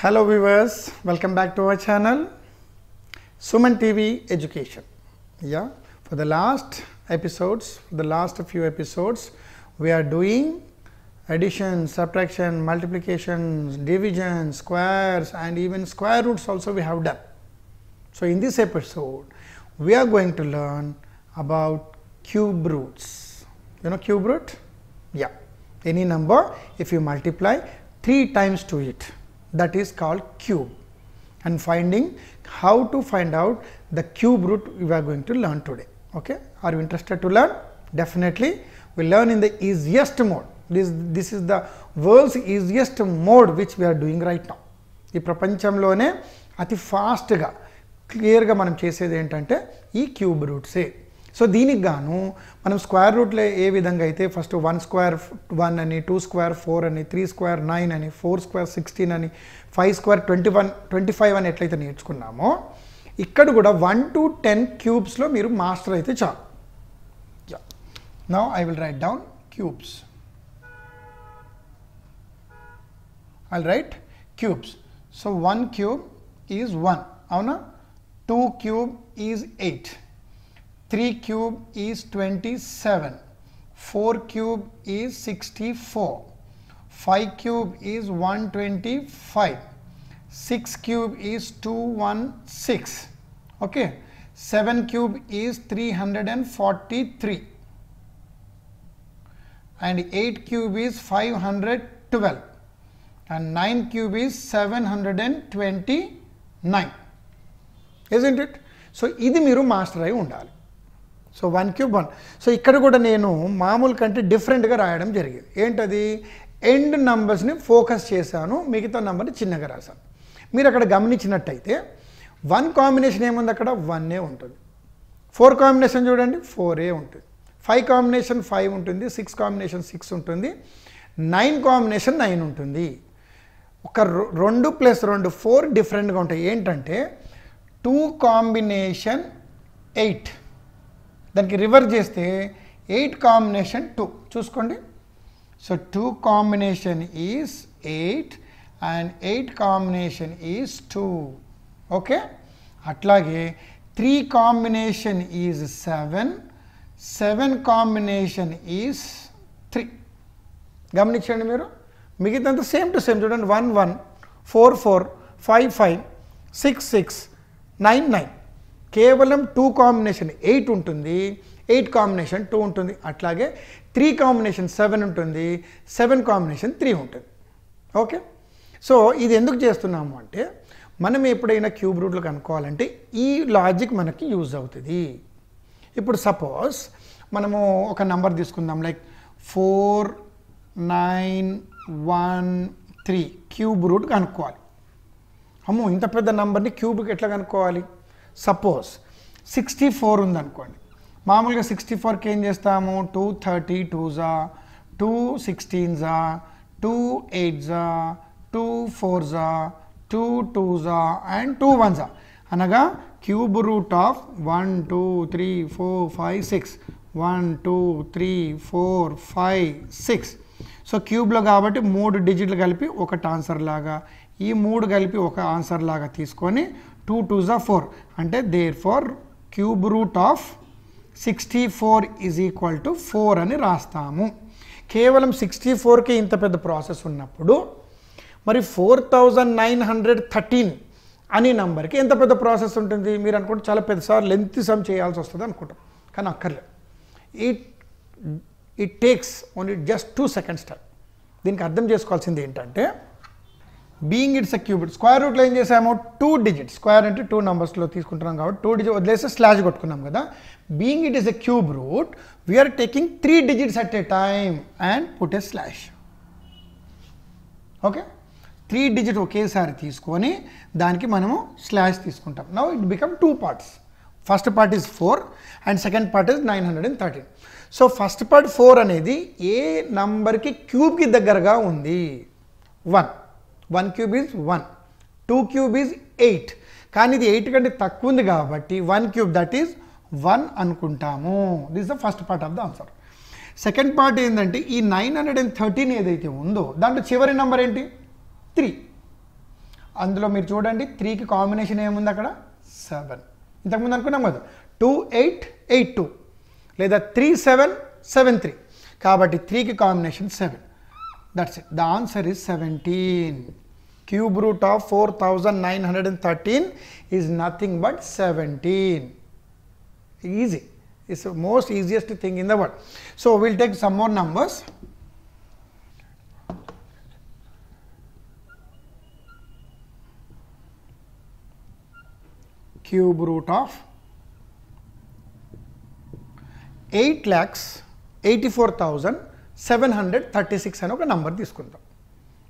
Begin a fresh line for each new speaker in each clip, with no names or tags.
Hello viewers, welcome back to our channel Suman TV Education. Yeah, for the last episodes, the last few episodes, we are doing addition, subtraction, multiplication, division, squares, and even square roots also we have done. So, in this episode, we are going to learn about cube roots. You know cube root? Yeah, any number if you multiply 3 times to it that is called cube and finding how to find out the cube root we are going to learn today. Okay, are you interested to learn? Definitely, we learn in the easiest mode. This, this is the world's easiest mode which we are doing right now. ఈ ప్రపంచంలోనే అతి ఫాస్ట్గా క్లియర్గా మనం చేసేది ఏంటంటే ఈ cube రూట్సే so దీనికి గాను మనం స్క్వేర్ రూట్లో ఏ విధంగా అయితే ఫస్ట్ వన్ స్క్వేర్ వన్ అని టూ స్క్వేర్ ఫోర్ అని త్రీ స్క్వేర్ నైన్ అని ఫోర్ స్క్వేర్ సిక్స్టీన్ అని five square twenty one twenty five అని ఎట్లయితే నేర్చుకున్నామో ఇక్కడ కూడా వన్ టు టెన్ క్యూబ్స్లో మీరు మాస్టర్ అయితే చాలు. Now I will write down cubes I write cubes so one cube is one అవునా? Two cube is eight 3 cube is 27, 4 cube is 64, 5 cube is 125, 6 cube is 216, okay, 7 cube is 343 and 8 cube is 512 and 9 cube is 729 isn't it so ఇది మీరు master అయి ఉండాలి So one cube one. So ఇక్కడ కూడా నేను మామూలు కంటే డిఫరెంట్గా రాయడం జరిగింది. ఏంటది? ఎండ్ నంబర్స్ని ఫోకస్ చేశాను మిగతా నంబర్ని చిన్నగా రాశాను. మీరు అక్కడ గమనించినట్టయితే వన్ కాంబినేషన్ ఏముంది అక్కడ? వన్నే ఉంటుంది. ఫోర్ కాంబినేషన్ చూడండి ఫోరే ఉంటుంది. ఫైవ్ కాంబినేషన్ ఫైవ్ ఉంటుంది సిక్స్ కాంబినేషన్ సిక్స్ ఉంటుంది నైన్ కాంబినేషన్ నైన్ ఉంటుంది. ఒక రొ- రెండు ప్లస్ రెండు ఫోర్ డిఫరెంట్గా ఉంటాయి. ఏంటంటే టూ కాంబినేషన్ ఎయిట్. దానికి రివర్స్ చేస్తే ఎయిట్ కాంబినేషన్ టూ. చూసుకోండి. So two combination is eight and eight combination is two. Okay? అట్లాగే three combination is seven seven combination is three. గమనించండి మీరు. మిగతాంతా సేమ్ టు సేమ్ చూడండి. One one four four five five six six nine nine. కేవలం two combination eight ఉంటుంది eight combination two ఉంటుంది అట్లాగే three combination seven ఉంటుంది సెవెన్ కాంబినేషన్ త్రీ ఉంటుంది. ఓకే? సో ఇది ఎందుకు చేస్తున్నాము అంటే మనం ఎప్పుడైనా క్యూబ్ రూట్లు కనుక్కోవాలంటే ఈ లాజిక్ మనకి యూజ్ అవుతుంది. ఇప్పుడు సపోజ్ మనము ఒక నంబర్ తీసుకుందాం like four nine one three cube root కనుక్కోవాలి. అమ్మో ఇంత పెద్ద నంబర్ని క్యూబ్కి ఎట్లా కనుక్కోవాలి? సపోజ్ సిక్స్టీ ఫోర్ ఉందనుకోండి. మామూలుగా సిక్స్టీ ఫోర్కి ఏం చేస్తాము? టూ థర్టీ టూజా? టూ సిక్స్టీన్జా? టూ ఎయిట్జా? టూ ఫోర్జా? టూ టూజా? అండ్ టూ వన్జా? అనగా cube root of one two three four five six. One two three four five six. So క్యూబ్లో కాబట్టి మూడు డిజిట్లు కలిపి ఒకటి ఆన్సర్ లాగా ఈ మూడు కలిపి ఒక ఆన్సర్ లాగా తీసుకొని టూ టూ జా ఫోర్ అంటే there four cube root of sixty four is equal to four అని రాస్తాము. కేవలం సిక్స్టీ ఫోర్కి ఇంత పెద్ద ప్రాసెస్ ఉన్నప్పుడు మరి four thousand nine hundred thirteen అనే నంబర్కి ఎంత పెద్ద ప్రాసెస్ ఉంటుంది? మీరు అనుకుంటే చాలా పెద్ద సార్ లెంత్ సమ్ చేయాల్సి వస్తుంది అనుకుంటాం. కానీ అక్కర్లేదు. It it takes only just two seconds time దీనికి అర్థం చేసుకోవాల్సింది ఏంటంటే being it's a cubit square రూట్లో ఏం చేసాము టూ డిజిట్ స్క్వేర్ అంటే టూ నెంబర్స్లో తీసుకుంటున్నాం కాబట్టి టూ డిజిట్ వదిలేస్తే స్లాష్ కొట్టుకున్నాం కదా. Being it is a cube root we are taking three digits at a time and put a slash okay three digit ఒకేసారి తీసుకొని దానికి మనము స్లాష్ తీసుకుంటాం. Now it become two parts first part is four and second part is nine hundred and thirteen so first part four అనేది ఏ నంబర్కి క్యూబ్కి దగ్గరగా ఉంది? One one cube is one. Two cube is eight. కానీ ఇది eight కంటే తక్కువ ఉంది కాబట్టి one cube that is one అనుకుంటాము. This the first part of the answer second part ఏంటంటే ఈ నైన్ హండ్రెడ్ అండ్ థర్టీన్ ఏదైతే ఉందో దాంట్లో చివరి నెంబర్ ఏంటి? త్రీ. అందులో మీరు చూడండి త్రీకి కాంబినేషన్ ఏముంది అక్కడ? సెవెన్. ఇంతకుముందు అనుకున్నాం కదా టూ ఎయిట్ ఎయిట్ టూ లేదా త్రీ సెవెన్ సెవెన్ త్రీ. కాబట్టి త్రీకి combination seven. That's it. The answer is 17. Cube root of 4913 is nothing but 17. Easy. It's the most easiest thing in the world. So, we will take some more numbers. Cube root of 8 lakhs 84,000 84736 అని ఒక number తీసుకుందాం.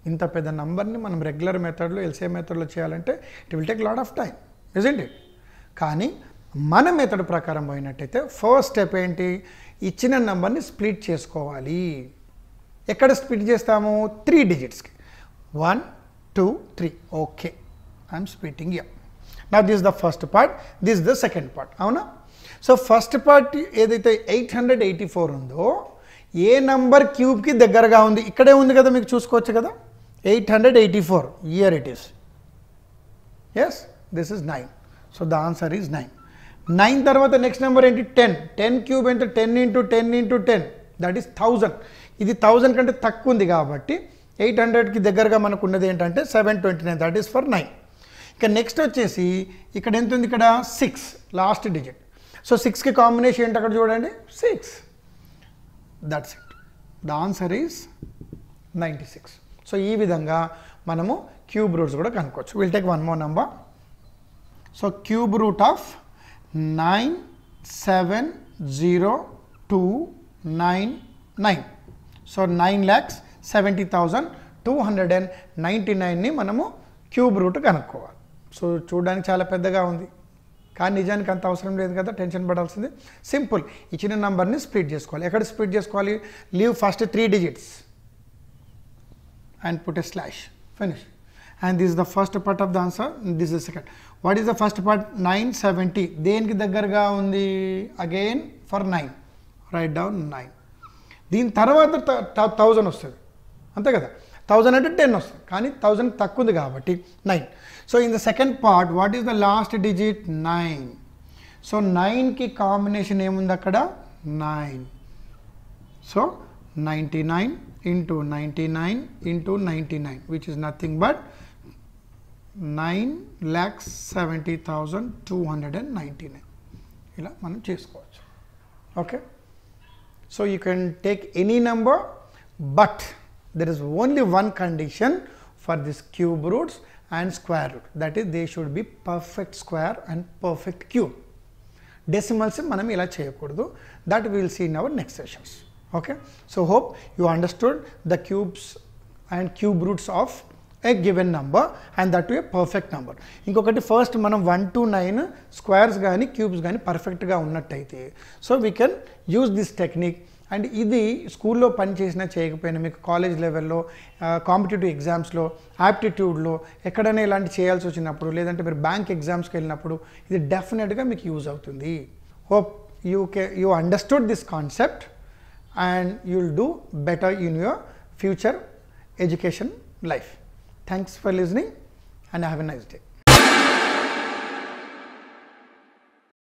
ఇంత పెద్ద నంబర్ని మనం regular మెథడ్లో LCA మెథడ్లో చేయాలంటే it will take lot of time isn't it కానీ మన మెథడ్ ప్రకారం పోయినట్టయితే ఫస్ట్ స్టెప్ ఏంటి? ఇచ్చిన నంబర్ని స్ప్లిట్ చేసుకోవాలి. ఎక్కడ స్ప్లిట్ చేస్తాము? Three డిజిట్స్కి one two three okay I'm splitting yeah నా this the first part this the second part అవునా? సో ఫస్ట్ పార్ట్ ఏదైతే ఎయిట్ హండ్రెడ్ ఎయిటీ ఫోర్ ఉందో ఏ నంబర్ క్యూబ్కి దగ్గరగా ఉంది? ఇక్కడే ఉంది కదా మీకు చూసుకోవచ్చు కదా? Eight hundred eighty four. Here it is as this is nine so the answer is nine nine తర్వాత నెక్స్ట్ నెంబర్ ఏంటి? టెన్ టెన్ క్యూబ్ ఎంత? Ten into ten into ten that is thousand ఇది థౌజండ్ కంటే తక్కువ ఉంది కాబట్టి eight హండ్రెడ్కి దగ్గరగా మనకు ఉన్నది ఏంటంటే seven twenty nine that is for nine ఇక నెక్స్ట్ వచ్చేసి ఇక్కడ ఎంత ఉంది? ఇక్కడ సిక్స్ లాస్ట్ డిజిట్ సో సిక్స్కి కాంబినేషన్ ఏంటి అక్కడ చూడండి? Six that's it the answer is ninety six so ఈ విధంగా మనము క్యూబ్ రూట్స్ కూడా కనుక్కోవచ్చు. Will take one more number so cube root of nine seven zero two nine nine so nine lakhs seventy thousand two hundred and ninety నైన్ని మనము cube root కనుక్కోవాలి. So చూడడానికి చాలా పెద్దగా ఉంది. కానీ నిజానికి అంత అవసరం లేదు కదా టెన్షన్ పడాల్సింది. సింపుల్ ఇచ్చిన నంబర్ని స్ప్లిట్ చేసుకోవాలి. ఎక్కడ స్ప్లిట్ చేసుకోవాలి? Leave first three digits. And put a slash. Finish. And this the first part of the answer this the second. What is the first part nine seventy. దేనికి దగ్గరగా ఉంది? Again for nine write down nine దీని తర్వాత thousand వస్తుంది. అంతే కదా? Thousand అంటే ten వస్తుంది కానీ థౌజండ్ తక్కువ ఉంది కాబట్టి nine so in the second part what is the last digit nine so నైన్కి కాంబినేషన్ ఏముంది అక్కడ? Nine so 99 into 99 into 99 which is nothing but 9 lakhs 70,299 ఇలా మనం చేసుకోవచ్చు. Okay so you can take any number but there is only one condition for this cube roots and square root that is they should be perfect square and perfect cube decimals మనం ఇలా చేయకూడదు that will see in our next sessions okay? So hope you understood the cubes and cube roots of a given number and that to a perfect number. ఇంకొకటి first మనం one to nine squares కానీ cubes కానీ పర్ఫెక్ట్గా ఉన్నట్టయితే so we can use this technique and ఇది స్కూల్లో పనిచేసినా చేయకపోయినా మీకు కాలేజ్ లెవెల్లో కాంపిటేటివ్ ఎగ్జామ్స్లో యాప్టిట్యూడ్లో ఎక్కడైనా ఇలాంటి చేయాల్సి వచ్చినప్పుడు లేదంటే మీరు బ్యాంక్ ఎగ్జామ్స్కి వెళ్ళినప్పుడు ఇది డెఫినెట్గా మీకు యూజ్ అవుతుంది hope you okay you understood this concept and you'll do better better in future education life thanks for for and and have a nice.